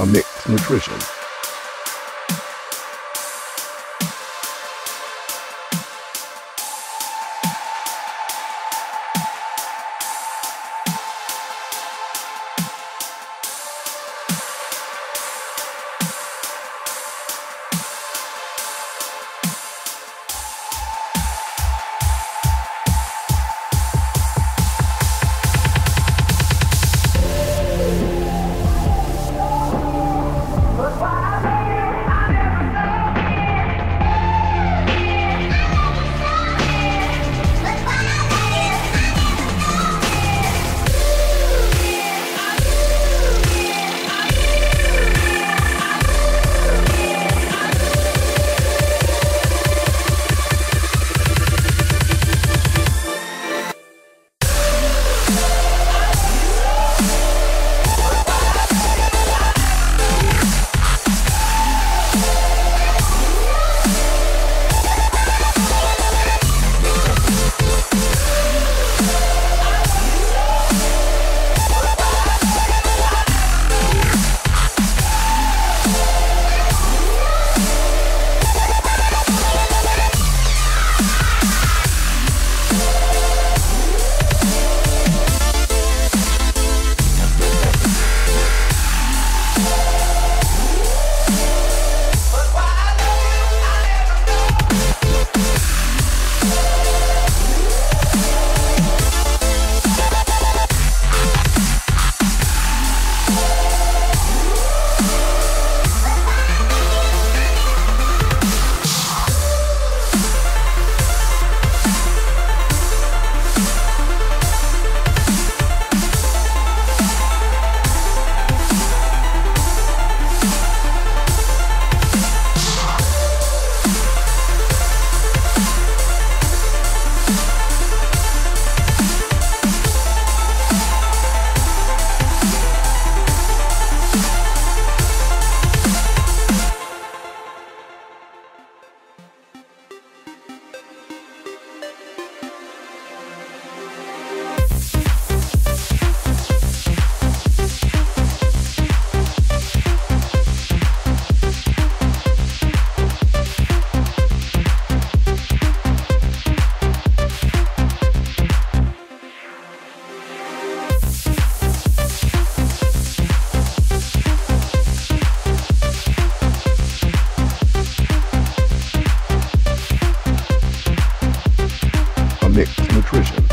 a mixed nutrition. Nick Nutrition.